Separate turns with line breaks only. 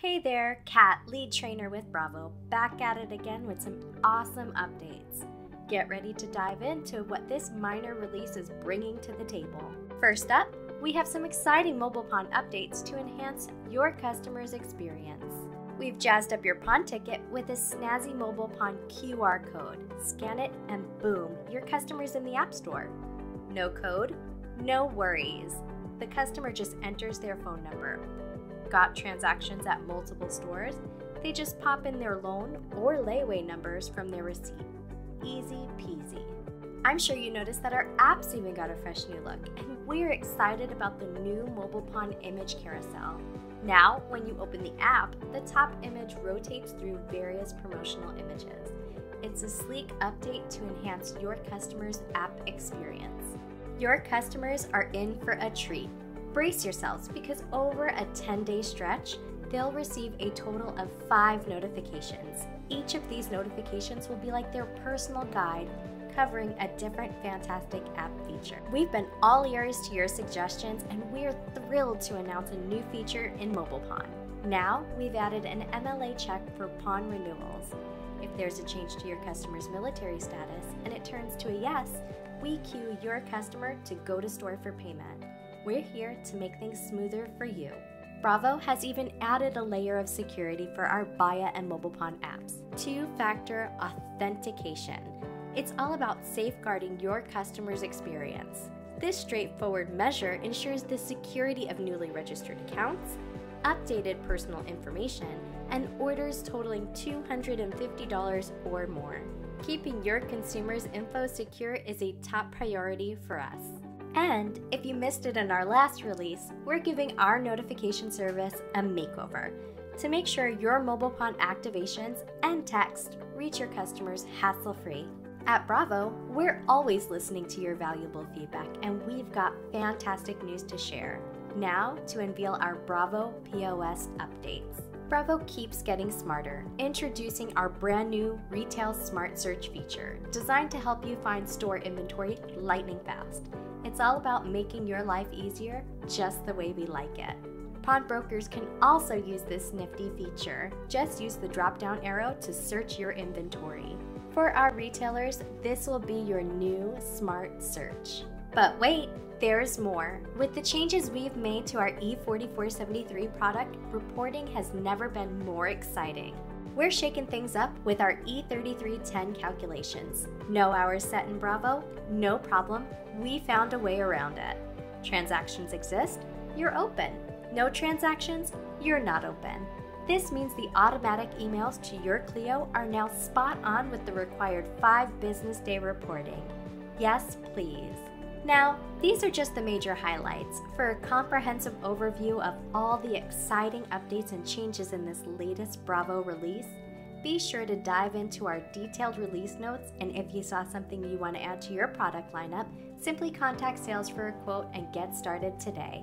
Hey there, Kat, lead trainer with Bravo, back at it again with some awesome updates. Get ready to dive into what this minor release is bringing to the table. First up, we have some exciting mobile pawn updates to enhance your customer's experience. We've jazzed up your pawn ticket with a snazzy mobile pawn QR code. Scan it and boom, your customer's in the App Store. No code, no worries. The customer just enters their phone number got transactions at multiple stores, they just pop in their loan or layaway numbers from their receipt. Easy peasy. I'm sure you noticed that our app's even got a fresh new look, and we're excited about the new Mobile Pawn image carousel. Now, when you open the app, the top image rotates through various promotional images. It's a sleek update to enhance your customers' app experience. Your customers are in for a treat Brace yourselves because over a 10 day stretch, they'll receive a total of five notifications. Each of these notifications will be like their personal guide covering a different fantastic app feature. We've been all ears to your suggestions and we're thrilled to announce a new feature in Mobile Pawn. Now, we've added an MLA check for pawn renewals. If there's a change to your customer's military status and it turns to a yes, we cue your customer to go to store for payment. We're here to make things smoother for you. Bravo has even added a layer of security for our Buya and Mobile Pawn apps two factor authentication. It's all about safeguarding your customer's experience. This straightforward measure ensures the security of newly registered accounts, updated personal information, and orders totaling $250 or more. Keeping your consumers' info secure is a top priority for us. And if you missed it in our last release, we're giving our notification service a makeover to make sure your mobile pawn activations and text reach your customers hassle free. At Bravo, we're always listening to your valuable feedback, and we've got fantastic news to share. Now, to unveil our Bravo POS updates. Bravo keeps getting smarter, introducing our brand new Retail Smart Search feature, designed to help you find store inventory lightning fast. It's all about making your life easier just the way we like it. Pawnbrokers can also use this nifty feature. Just use the drop down arrow to search your inventory. For our retailers, this will be your new smart search. But wait, there's more. With the changes we've made to our E4473 product, reporting has never been more exciting. We're shaking things up with our E3310 calculations. No hours set in Bravo? No problem. We found a way around it. Transactions exist? You're open. No transactions? You're not open. This means the automatic emails to your CLEO are now spot on with the required 5 business day reporting. Yes, please. Now, these are just the major highlights. For a comprehensive overview of all the exciting updates and changes in this latest Bravo release, be sure to dive into our detailed release notes and if you saw something you want to add to your product lineup, simply contact sales for a quote and get started today.